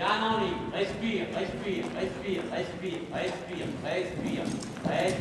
Janani, ice cream, ice cream, ice cream, ice cream, ice cream, ice cream, ice